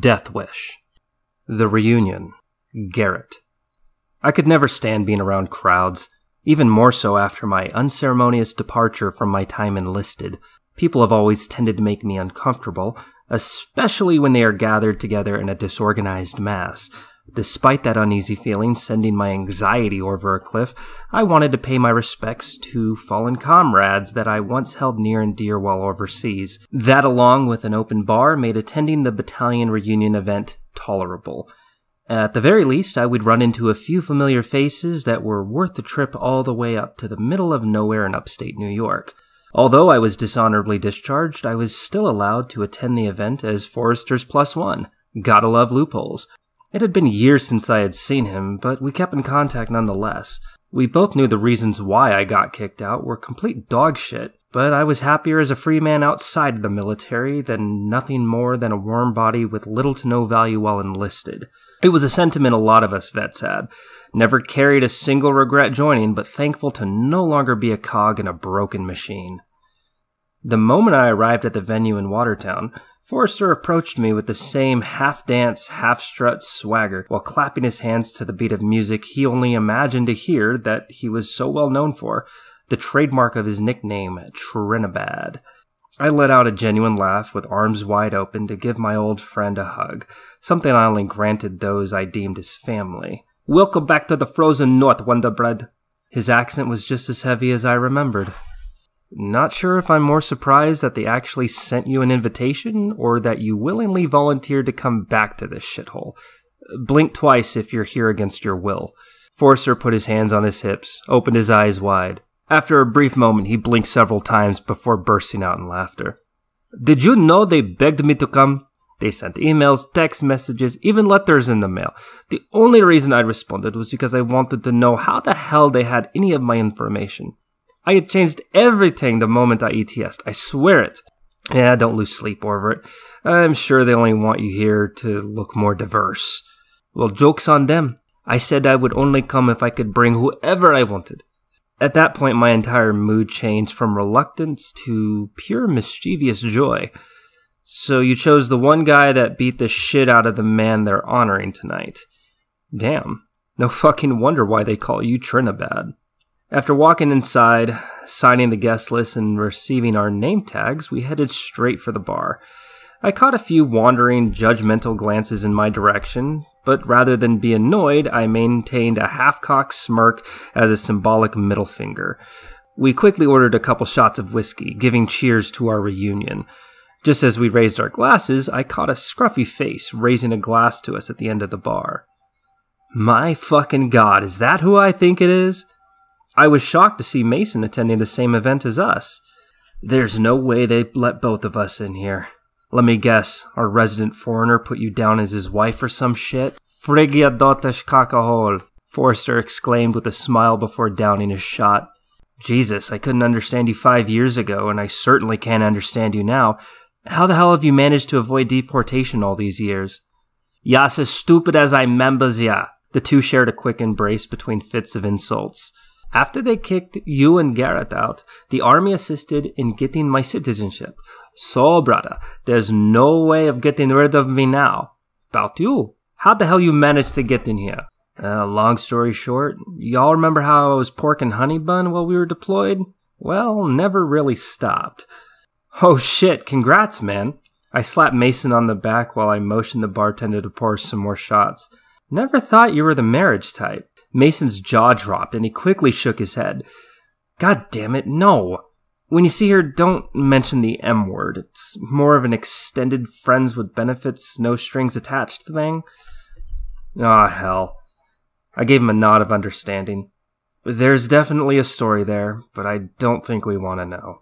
Death Wish. The Reunion. Garrett. I could never stand being around crowds, even more so after my unceremonious departure from my time enlisted. People have always tended to make me uncomfortable, especially when they are gathered together in a disorganized mass. Despite that uneasy feeling sending my anxiety over a cliff, I wanted to pay my respects to fallen comrades that I once held near and dear while overseas. That, along with an open bar, made attending the battalion reunion event tolerable. At the very least, I would run into a few familiar faces that were worth the trip all the way up to the middle of nowhere in upstate New York. Although I was dishonorably discharged, I was still allowed to attend the event as Forrester's plus one. Gotta love loopholes. It had been years since I had seen him, but we kept in contact nonetheless. We both knew the reasons why I got kicked out were complete dog shit, but I was happier as a free man outside the military than nothing more than a warm body with little to no value while enlisted. It was a sentiment a lot of us vets had. Never carried a single regret joining, but thankful to no longer be a cog in a broken machine. The moment I arrived at the venue in Watertown, Forrester approached me with the same half dance, half strut swagger while clapping his hands to the beat of music he only imagined to hear that he was so well known for, the trademark of his nickname, Trinidad. I let out a genuine laugh with arms wide open to give my old friend a hug, something I only granted those I deemed his family. Welcome back to the frozen north, Wonderbread. His accent was just as heavy as I remembered. Not sure if I'm more surprised that they actually sent you an invitation or that you willingly volunteered to come back to this shithole. Blink twice if you're here against your will. Forrester put his hands on his hips, opened his eyes wide. After a brief moment, he blinked several times before bursting out in laughter. Did you know they begged me to come? They sent emails, text messages, even letters in the mail. The only reason I responded was because I wanted to know how the hell they had any of my information. I had changed everything the moment I ETS'd. I swear it. Yeah, don't lose sleep over it. I'm sure they only want you here to look more diverse. Well, joke's on them. I said I would only come if I could bring whoever I wanted. At that point, my entire mood changed from reluctance to pure mischievous joy. So you chose the one guy that beat the shit out of the man they're honoring tonight. Damn. No fucking wonder why they call you Trinidad. After walking inside, signing the guest list, and receiving our name tags, we headed straight for the bar. I caught a few wandering, judgmental glances in my direction, but rather than be annoyed, I maintained a half cocked smirk as a symbolic middle finger. We quickly ordered a couple shots of whiskey, giving cheers to our reunion. Just as we raised our glasses, I caught a scruffy face raising a glass to us at the end of the bar. My fucking god, is that who I think it is? I was shocked to see Mason attending the same event as us. There's no way they'd let both of us in here. Let me guess, our resident foreigner put you down as his wife or some shit? Frigia dotesh kakahol, Forrester exclaimed with a smile before downing his shot. Jesus, I couldn't understand you five years ago, and I certainly can't understand you now. How the hell have you managed to avoid deportation all these years? Yas as stupid as I members ya. The two shared a quick embrace between fits of insults. After they kicked you and Garrett out, the army assisted in getting my citizenship. So, brother, there's no way of getting rid of me now. About you. How the hell you managed to get in here? Uh, long story short, y'all remember how I was pork and honey bun while we were deployed? Well, never really stopped. Oh shit, congrats, man. I slapped Mason on the back while I motioned the bartender to pour some more shots. Never thought you were the marriage type. Mason's jaw dropped and he quickly shook his head. God damn it, no. When you see her, don't mention the M word. It's more of an extended friends with benefits, no strings attached thing. Ah, oh, hell. I gave him a nod of understanding. There's definitely a story there, but I don't think we want to know.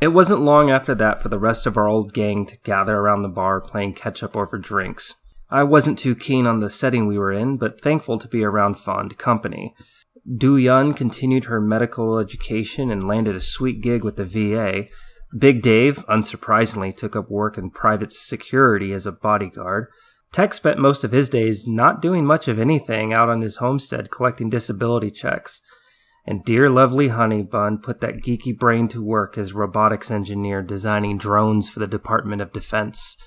It wasn't long after that for the rest of our old gang to gather around the bar playing catch up over drinks. I wasn't too keen on the setting we were in, but thankful to be around fond company. Du Yun continued her medical education and landed a sweet gig with the VA. Big Dave, unsurprisingly, took up work in private security as a bodyguard. Tex spent most of his days not doing much of anything out on his homestead collecting disability checks. And dear lovely Honey Bun put that geeky brain to work as robotics engineer designing drones for the Department of Defense.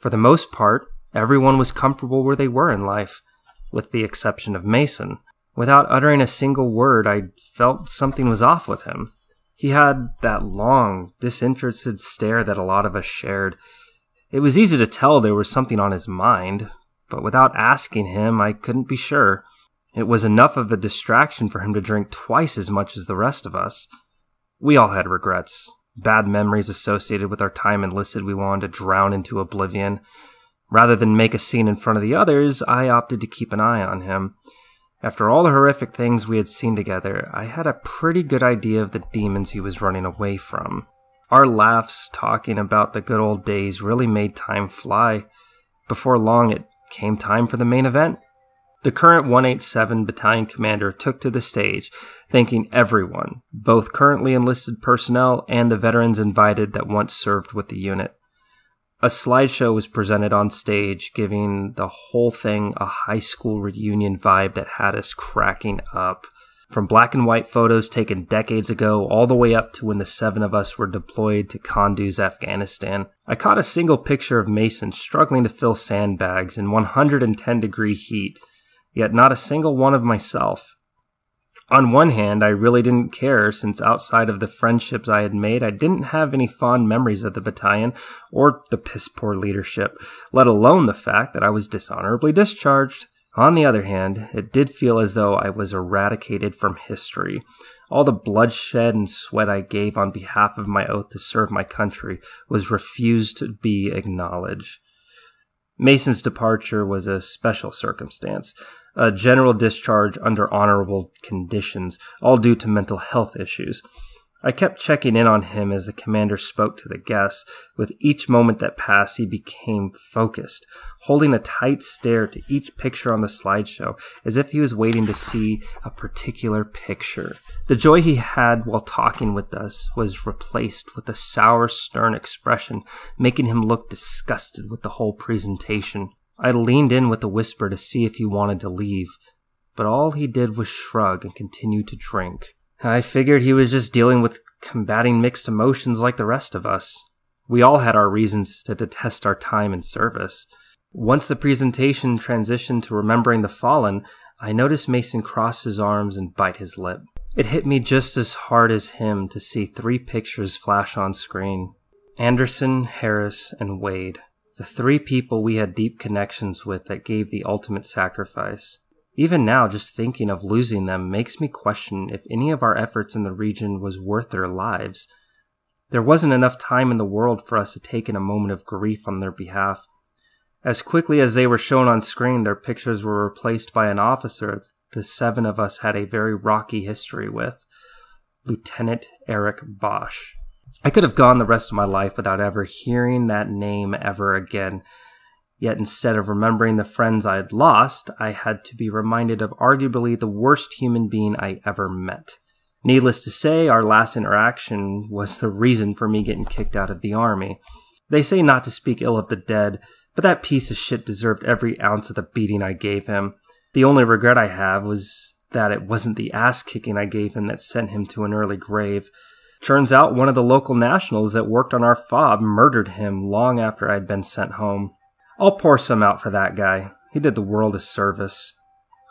For the most part, everyone was comfortable where they were in life, with the exception of Mason. Without uttering a single word, I felt something was off with him. He had that long, disinterested stare that a lot of us shared. It was easy to tell there was something on his mind, but without asking him, I couldn't be sure. It was enough of a distraction for him to drink twice as much as the rest of us. We all had regrets, bad memories associated with our time enlisted we wanted to drown into oblivion. Rather than make a scene in front of the others, I opted to keep an eye on him. After all the horrific things we had seen together, I had a pretty good idea of the demons he was running away from. Our laughs talking about the good old days really made time fly. Before long, it came time for the main event. The current 187 Battalion Commander took to the stage, thanking everyone, both currently enlisted personnel and the veterans invited that once served with the unit. A slideshow was presented on stage, giving the whole thing a high school reunion vibe that had us cracking up. From black and white photos taken decades ago all the way up to when the seven of us were deployed to Kunduz, Afghanistan, I caught a single picture of Mason struggling to fill sandbags in 110 degree heat, yet not a single one of myself. On one hand, I really didn't care since outside of the friendships I had made, I didn't have any fond memories of the battalion or the piss poor leadership, let alone the fact that I was dishonorably discharged. On the other hand, it did feel as though I was eradicated from history. All the bloodshed and sweat I gave on behalf of my oath to serve my country was refused to be acknowledged. Mason's departure was a special circumstance a general discharge under honorable conditions, all due to mental health issues. I kept checking in on him as the commander spoke to the guests. With each moment that passed, he became focused, holding a tight stare to each picture on the slideshow, as if he was waiting to see a particular picture. The joy he had while talking with us was replaced with a sour, stern expression, making him look disgusted with the whole presentation. I leaned in with a whisper to see if he wanted to leave, but all he did was shrug and continue to drink. I figured he was just dealing with combating mixed emotions like the rest of us. We all had our reasons to detest our time in service. Once the presentation transitioned to remembering the fallen, I noticed Mason cross his arms and bite his lip. It hit me just as hard as him to see three pictures flash on screen Anderson, Harris, and Wade the three people we had deep connections with that gave the ultimate sacrifice. Even now, just thinking of losing them makes me question if any of our efforts in the region was worth their lives. There wasn't enough time in the world for us to take in a moment of grief on their behalf. As quickly as they were shown on screen, their pictures were replaced by an officer the seven of us had a very rocky history with Lieutenant Eric Bosch. I could have gone the rest of my life without ever hearing that name ever again. Yet instead of remembering the friends I had lost, I had to be reminded of arguably the worst human being I ever met. Needless to say, our last interaction was the reason for me getting kicked out of the army. They say not to speak ill of the dead, but that piece of shit deserved every ounce of the beating I gave him. The only regret I have was that it wasn't the ass kicking I gave him that sent him to an early grave. Turns out one of the local nationals that worked on our fob murdered him long after I'd been sent home. I'll pour some out for that guy. He did the world a service.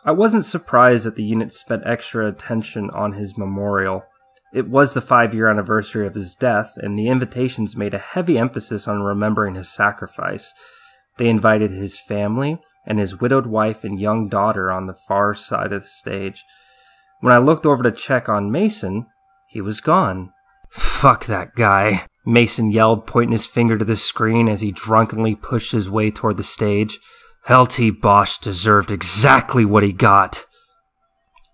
I wasn't surprised that the unit spent extra attention on his memorial. It was the five year anniversary of his death, and the invitations made a heavy emphasis on remembering his sacrifice. They invited his family and his widowed wife and young daughter on the far side of the stage. When I looked over to check on Mason, he was gone. Fuck that guy, Mason yelled, pointing his finger to the screen as he drunkenly pushed his way toward the stage. LT Bosch deserved exactly what he got.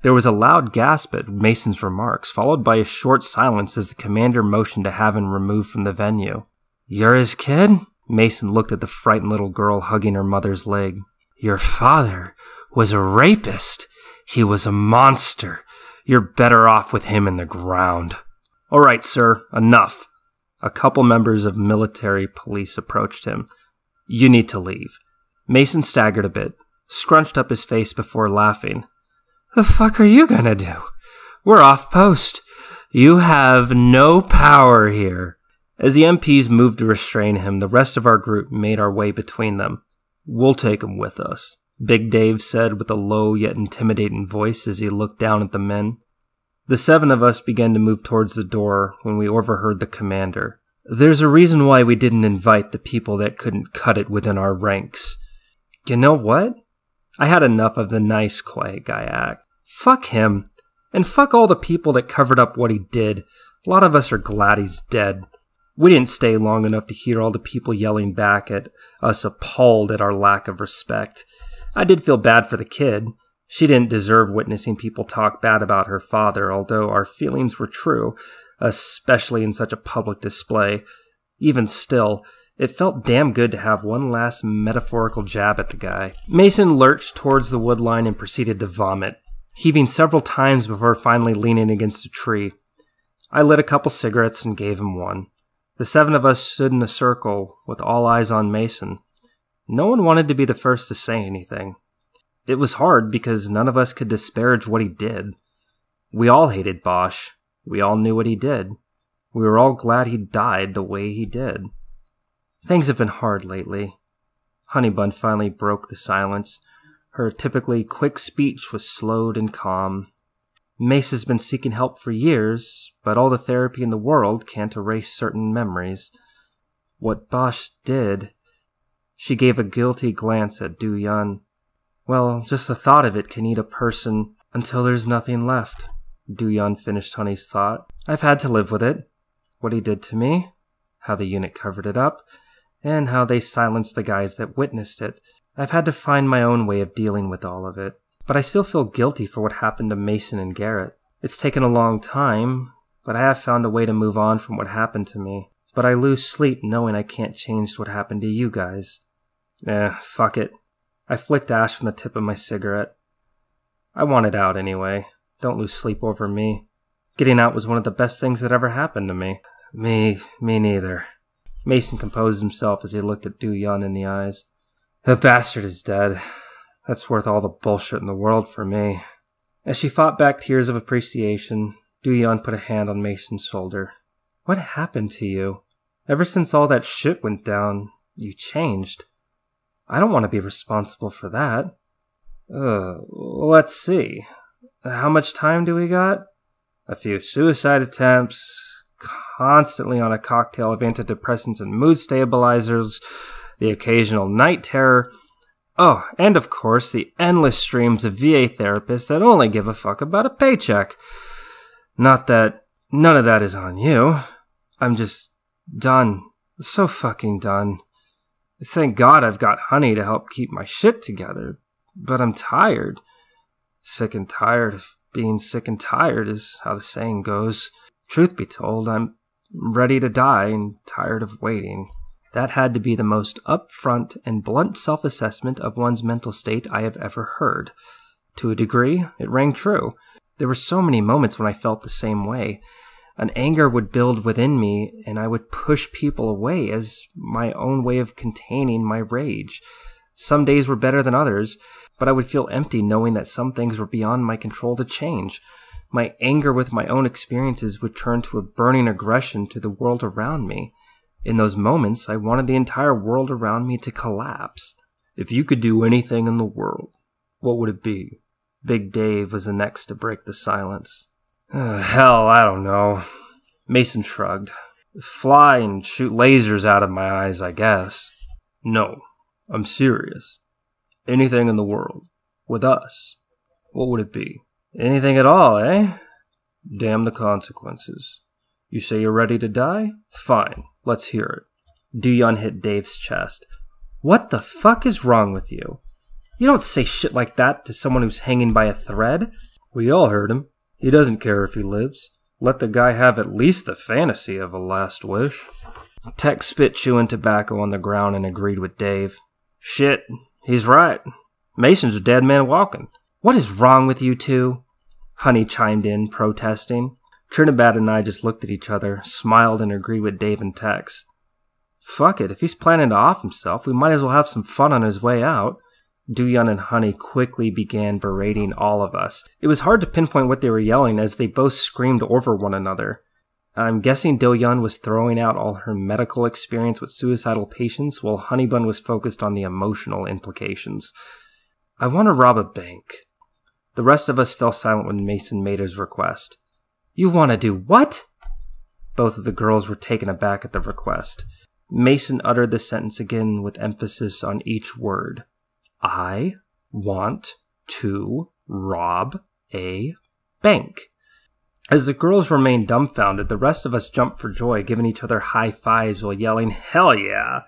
There was a loud gasp at Mason's remarks, followed by a short silence as the commander motioned to have him removed from the venue. You're his kid? Mason looked at the frightened little girl hugging her mother's leg. Your father was a rapist. He was a monster. You're better off with him in the ground. All right, sir, enough. A couple members of military police approached him. You need to leave. Mason staggered a bit, scrunched up his face before laughing. The fuck are you gonna do? We're off post. You have no power here. As the MPs moved to restrain him, the rest of our group made our way between them. We'll take him with us, Big Dave said with a low yet intimidating voice as he looked down at the men. The seven of us began to move towards the door when we overheard the commander. There's a reason why we didn't invite the people that couldn't cut it within our ranks. You know what? I had enough of the nice, quiet guy act. Fuck him. And fuck all the people that covered up what he did. A lot of us are glad he's dead. We didn't stay long enough to hear all the people yelling back at us, appalled at our lack of respect. I did feel bad for the kid. She didn't deserve witnessing people talk bad about her father, although our feelings were true, especially in such a public display. Even still, it felt damn good to have one last metaphorical jab at the guy. Mason lurched towards the wood line and proceeded to vomit, heaving several times before finally leaning against a tree. I lit a couple cigarettes and gave him one. The seven of us stood in a circle, with all eyes on Mason. No one wanted to be the first to say anything. It was hard because none of us could disparage what he did. We all hated Bosch. We all knew what he did. We were all glad he died the way he did. Things have been hard lately. Honeybun finally broke the silence. Her typically quick speech was slowed and calm. Mace has been seeking help for years, but all the therapy in the world can't erase certain memories. What Bosch did. She gave a guilty glance at Du Yun. Well, just the thought of it can eat a person until there's nothing left. Du Yun finished Honey's thought. I've had to live with it. What he did to me, how the unit covered it up, and how they silenced the guys that witnessed it. I've had to find my own way of dealing with all of it. But I still feel guilty for what happened to Mason and Garrett. It's taken a long time, but I have found a way to move on from what happened to me. But I lose sleep knowing I can't change what happened to you guys. Eh, fuck it. I flicked ash from the tip of my cigarette. I want it out anyway. Don't lose sleep over me. Getting out was one of the best things that ever happened to me. Me, me neither. Mason composed himself as he looked at Du Yun in the eyes. The bastard is dead. That's worth all the bullshit in the world for me. As she fought back tears of appreciation, Du Yun put a hand on Mason's shoulder. What happened to you? Ever since all that shit went down, you changed. I don't want to be responsible for that. Uh, let's see. How much time do we got? A few suicide attempts, constantly on a cocktail of antidepressants and mood stabilizers, the occasional night terror, Oh, and of course, the endless streams of VA therapists that only give a fuck about a paycheck. Not that none of that is on you. I'm just done. So fucking done. Thank God I've got honey to help keep my shit together. But I'm tired. Sick and tired of being sick and tired is how the saying goes. Truth be told, I'm ready to die and tired of waiting. That had to be the most upfront and blunt self assessment of one's mental state I have ever heard. To a degree, it rang true. There were so many moments when I felt the same way. An anger would build within me, and I would push people away as my own way of containing my rage. Some days were better than others, but I would feel empty knowing that some things were beyond my control to change. My anger with my own experiences would turn to a burning aggression to the world around me. In those moments, I wanted the entire world around me to collapse. If you could do anything in the world, what would it be? Big Dave was the next to break the silence. Uh, hell, I don't know. Mason shrugged. Fly and shoot lasers out of my eyes, I guess. No, I'm serious. Anything in the world. With us. What would it be? Anything at all, eh? Damn the consequences. You say you're ready to die? Fine. Let's hear it. Du Yun hit Dave's chest. What the fuck is wrong with you? You don't say shit like that to someone who's hanging by a thread. We all heard him. He doesn't care if he lives. Let the guy have at least the fantasy of a last wish. Tex spit chewing tobacco on the ground and agreed with Dave. Shit, he's right. Mason's a dead man walking. What is wrong with you two? Honey chimed in, protesting. Trinidad and I just looked at each other, smiled, and agreed with Dave and Tex. Fuck it, if he's planning to off himself, we might as well have some fun on his way out. Du Yun and Honey quickly began berating all of us. It was hard to pinpoint what they were yelling as they both screamed over one another. I'm guessing Du Yun was throwing out all her medical experience with suicidal patients while Honeybun was focused on the emotional implications. I want to rob a bank. The rest of us fell silent when Mason made his request. You want to do what? Both of the girls were taken aback at the request. Mason uttered the sentence again with emphasis on each word. I want to rob a bank. As the girls remained dumbfounded, the rest of us jumped for joy, giving each other high fives while yelling, Hell yeah!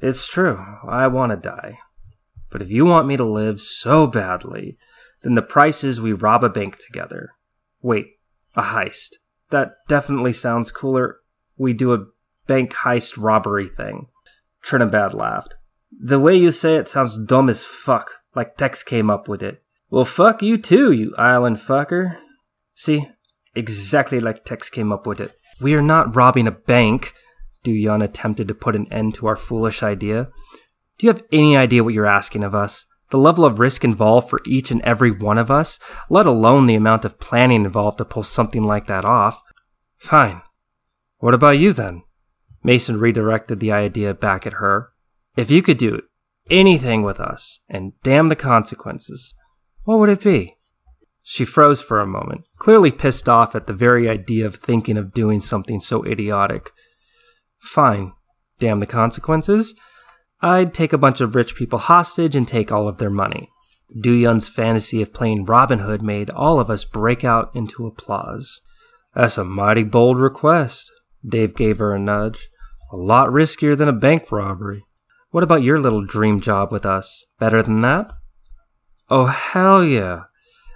It's true, I want to die. But if you want me to live so badly, then the price is we rob a bank together. Wait, a heist. That definitely sounds cooler. We do a bank heist robbery thing. Trinidad laughed. The way you say it sounds dumb as fuck, like Tex came up with it. Well, fuck you too, you island fucker. See, exactly like Tex came up with it. We are not robbing a bank. Du Yun attempted to put an end to our foolish idea. Do you have any idea what you're asking of us? The level of risk involved for each and every one of us, let alone the amount of planning involved to pull something like that off. Fine. What about you then? Mason redirected the idea back at her. If you could do anything with us, and damn the consequences, what would it be? She froze for a moment, clearly pissed off at the very idea of thinking of doing something so idiotic. Fine. Damn the consequences. I'd take a bunch of rich people hostage and take all of their money. Du Yun's fantasy of playing Robin Hood made all of us break out into applause. That's a mighty bold request. Dave gave her a nudge. A lot riskier than a bank robbery. What about your little dream job with us? Better than that? Oh, hell yeah.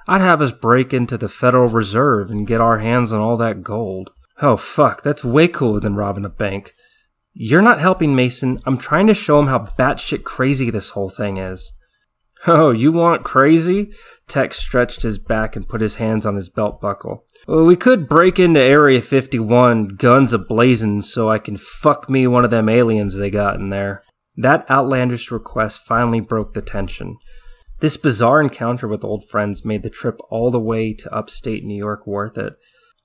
I'd have us break into the Federal Reserve and get our hands on all that gold. Oh, fuck, that's way cooler than robbing a bank. You're not helping Mason. I'm trying to show him how batshit crazy this whole thing is. Oh, you want crazy? Tex stretched his back and put his hands on his belt buckle. Well, we could break into Area 51, guns ablazing, so I can fuck me one of them aliens they got in there. That outlandish request finally broke the tension. This bizarre encounter with old friends made the trip all the way to upstate New York worth it.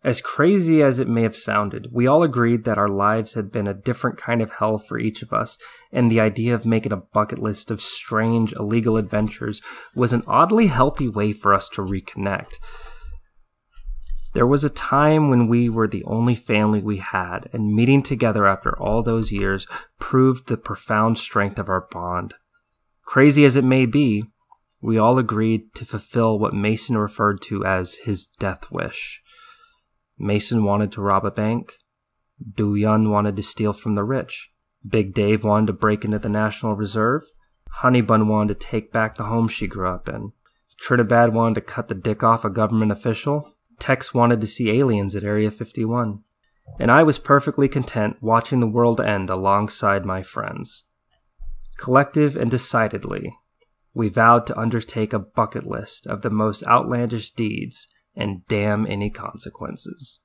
As crazy as it may have sounded, we all agreed that our lives had been a different kind of hell for each of us, and the idea of making a bucket list of strange, illegal adventures was an oddly healthy way for us to reconnect. There was a time when we were the only family we had, and meeting together after all those years proved the profound strength of our bond. Crazy as it may be, we all agreed to fulfill what Mason referred to as his death wish. Mason wanted to rob a bank. Du Yun wanted to steal from the rich. Big Dave wanted to break into the National Reserve. Honeybun wanted to take back the home she grew up in. Trinidad wanted to cut the dick off a government official. Tex wanted to see aliens at Area 51. And I was perfectly content watching the world end alongside my friends. Collective and decidedly, we vowed to undertake a bucket list of the most outlandish deeds and damn any consequences.